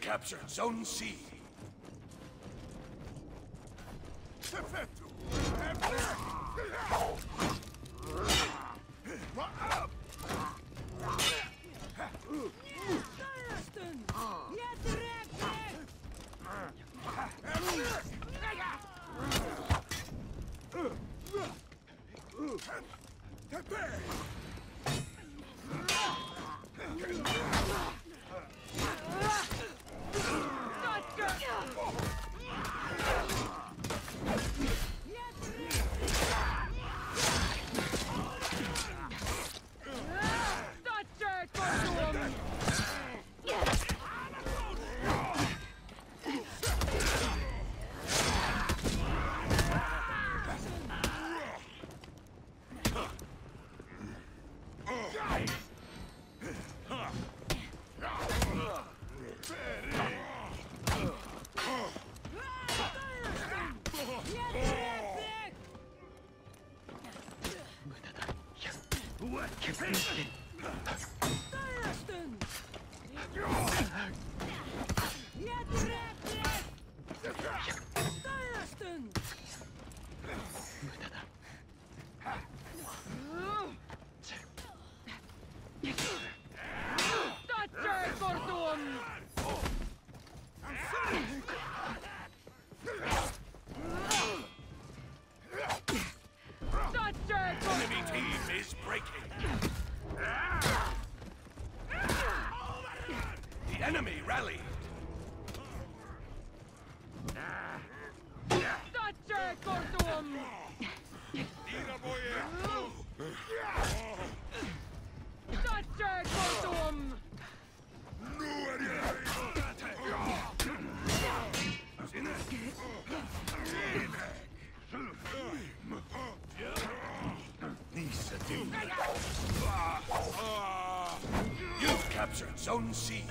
captured Zone C. Störsten! You've captured Zone C.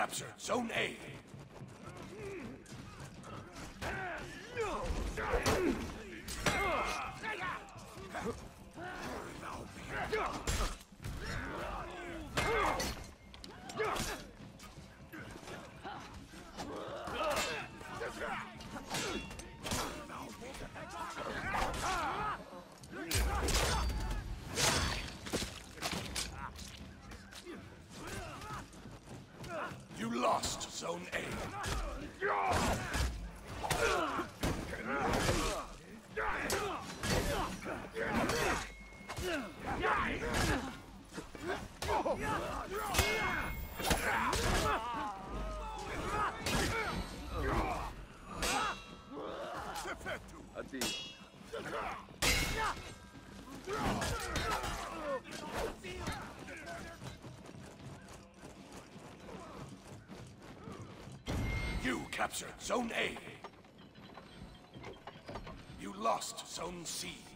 captured Zone A. captured Zone A. You lost Zone C.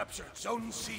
captured Zone C.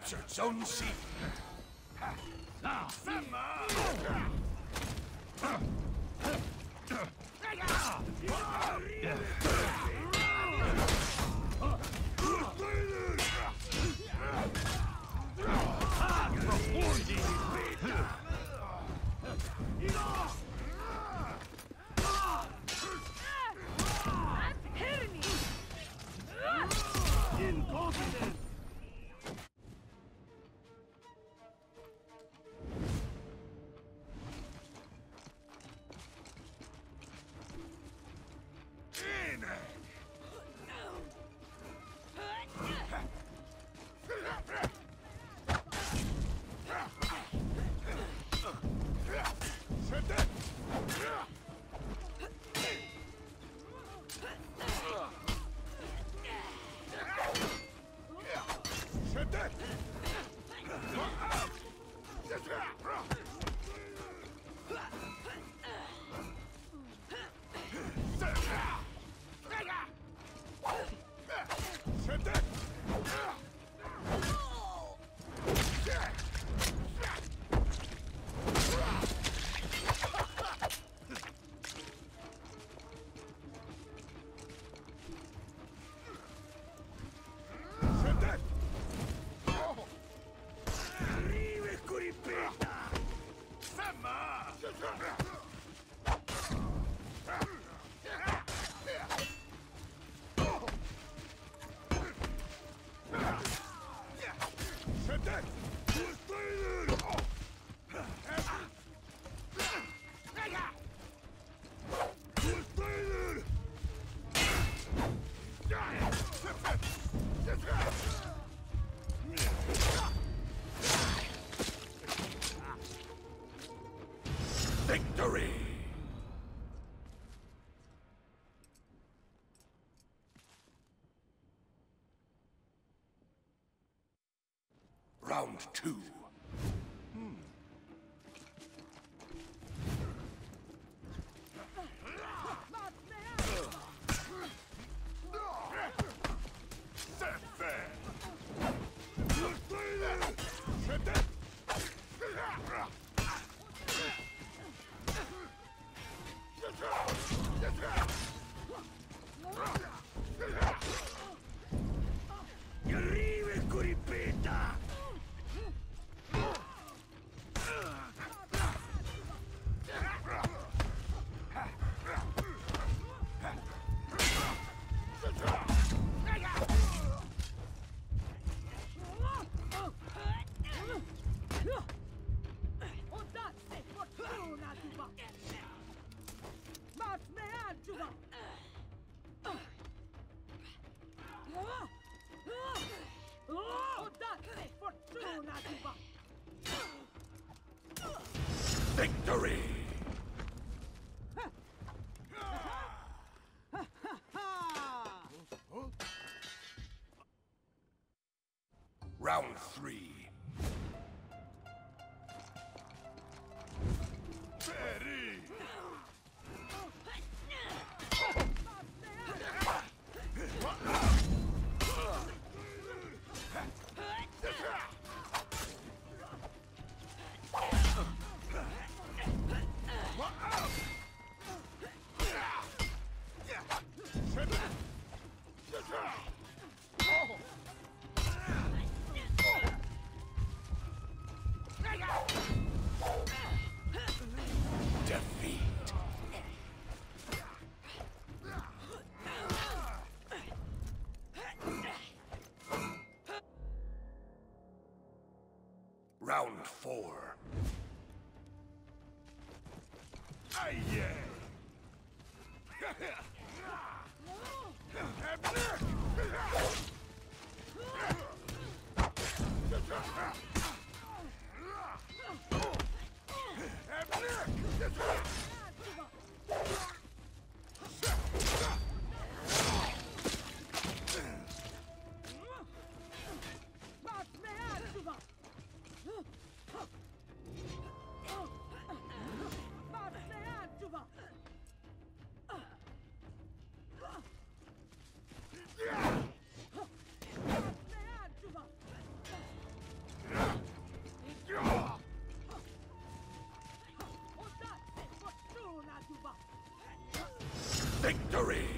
captured Zone C. That's Two. Round three. Round four. victory!